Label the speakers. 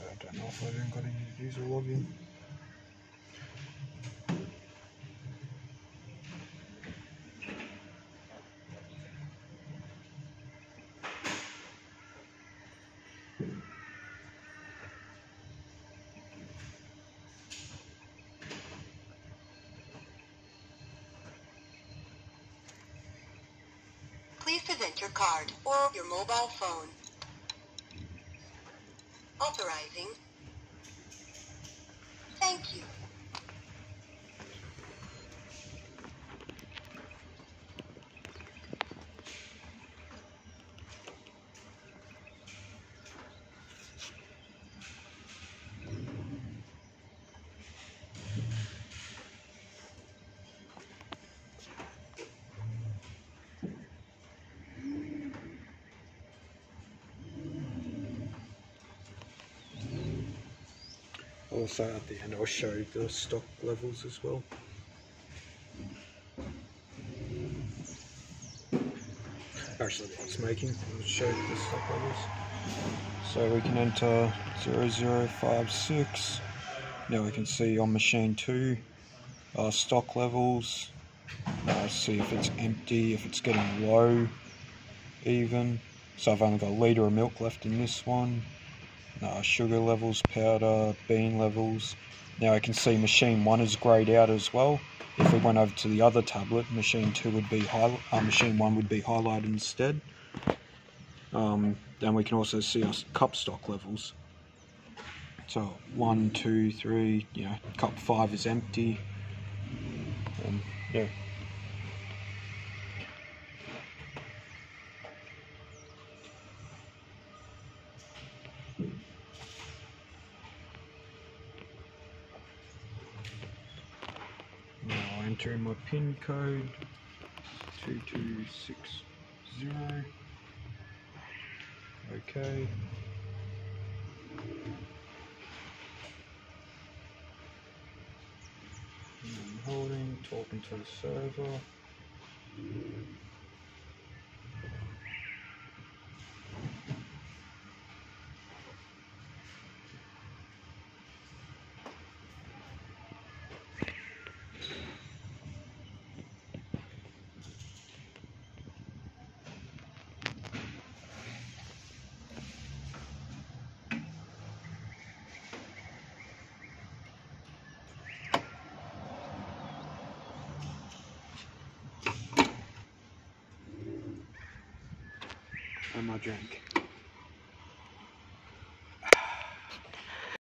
Speaker 1: I don't know if I've even got a login.
Speaker 2: Present your card or your mobile phone. Authorizing. Thank you.
Speaker 1: Also at the end I'll show you the stock levels as well. Actually it's making, I'll show the stock levels. So we can enter 0056. Now we can see on machine 2 uh, stock levels. See if it's empty, if it's getting low even. So I've only got a litre of milk left in this one uh, sugar levels, powder, bean levels. Now I can see machine 1 is greyed out as well. If we went over to the other tablet, machine 2 would be high, uh, machine 1 would be highlighted instead. Um, then we can also see our cup stock levels. So 1, 2, 3, you know, cup 5 is empty. Um, yeah. Enter in my PIN code 2260. Okay. I'm holding, talking to the server. And my drink.